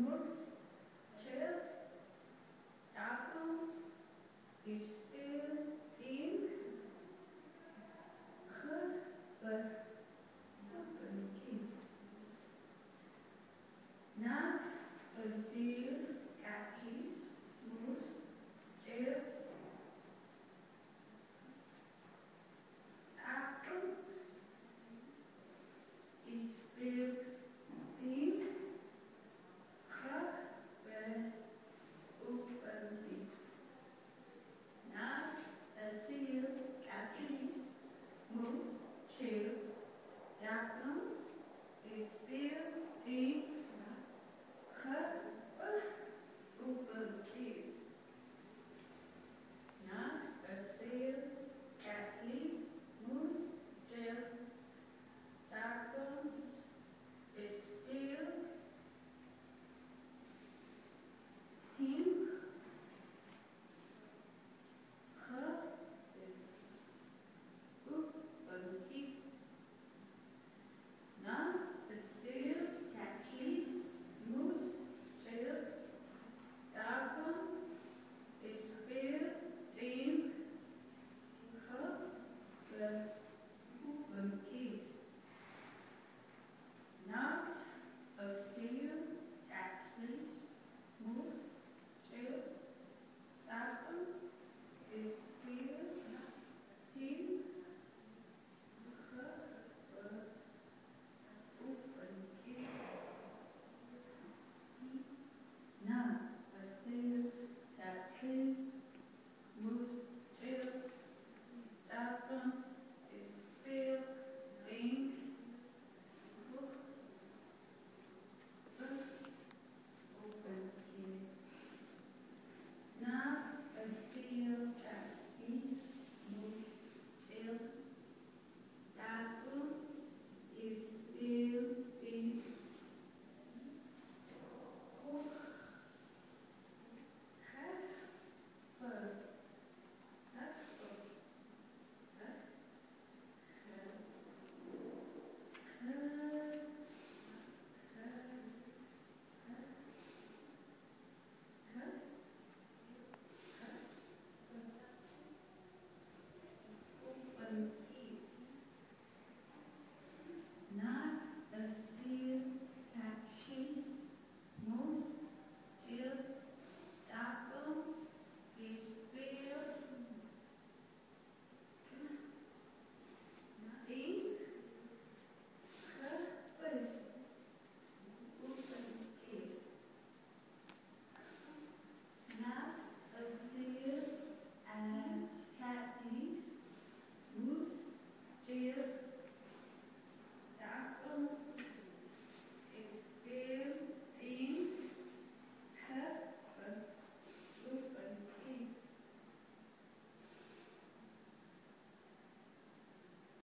notes, chairs, tacos, it's still think, hug, but company kiss. Not a seal.